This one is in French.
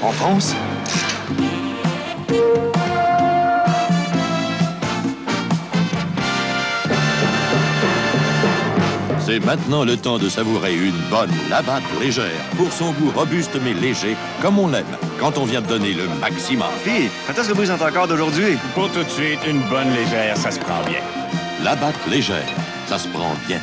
En France C'est maintenant le temps de savourer une bonne labatte légère. Pour son goût robuste mais léger, comme on l'aime, quand on vient de donner le maximum. Puis, quand est-ce que vous êtes encore d'aujourd'hui? Pour tout de suite, une bonne légère, ça se prend bien. Labatte légère, ça se prend bien.